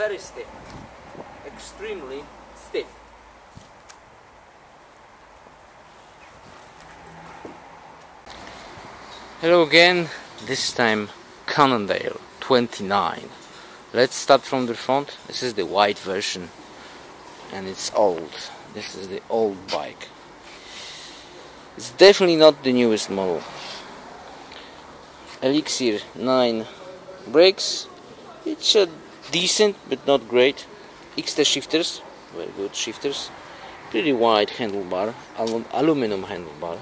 very stiff. Extremely stiff. Hello again, this time Cannondale 29. Let's start from the front. This is the white version and it's old. This is the old bike. It's definitely not the newest model. Elixir 9 brakes. It a decent but not great. XT shifters, very good shifters. Pretty wide handlebar, aluminum handlebar.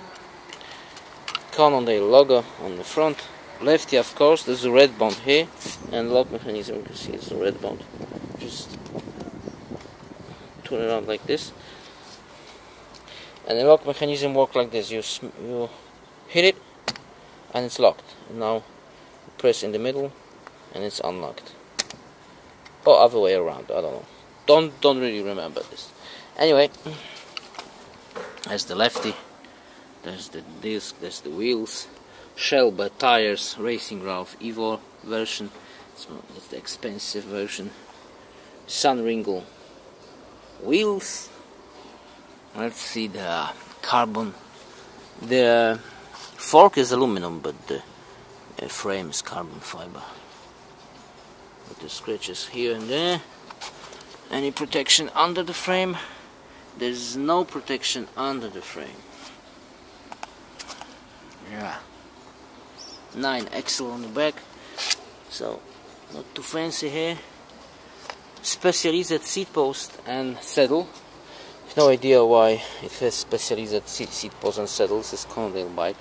Cannondale logo on the front. Lefty, of course, there's a rebound here, and lock mechanism. You can see it's a rebound. Just turn it around like this, and the lock mechanism works like this. You you hit it, and it's locked. Now press in the middle, and it's unlocked. Or other way around. I don't know. Don't don't really remember this. Anyway, there's the lefty. There's the disc, there's the wheels. Schwalbe tires, Racing Ralph Evo version. It's the expensive version. Sun Ringle wheels. Let's see the carbon. The fork is aluminum, but the frame is carbon fiber. With the scratches here and there. Any protection under the frame? There's no protection under the frame. Yeah. 9 axle on the back. So, not too fancy here. Specialized seat post and saddle. No idea why it has specialized seat, seat post and saddles. It's Cannondale bike.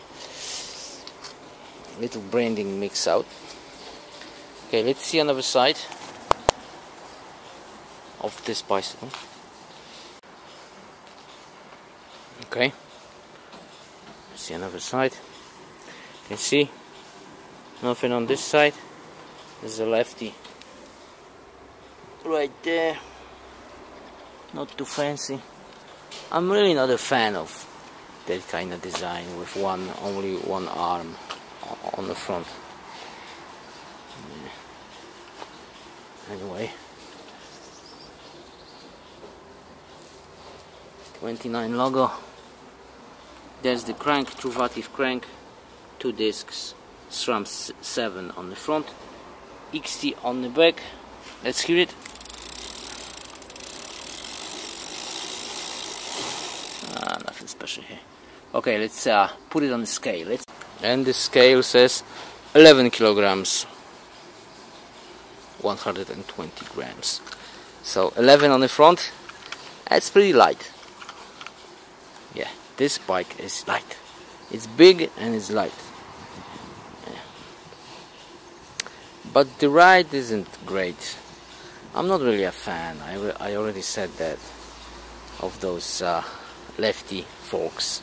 Little branding mix out. Okay, let's see another side of this bicycle. Okay, let's see another side. You can see nothing on this side. There's a lefty right there. Not too fancy. I'm really not a fan of that kind of design with one only one arm on the front. Anyway. 29 logo there's the crank, Truvativ crank, two discs, SRAM 7 on the front, XT on the back. Let's hear it. Ah, nothing special here. Okay, let's uh, put it on the scale. Let's and the scale says 11 kilograms, 120 grams. So 11 on the front. That's pretty light yeah this bike is light it's big and it's light yeah. but the ride isn't great I'm not really a fan I, I already said that of those uh, lefty forks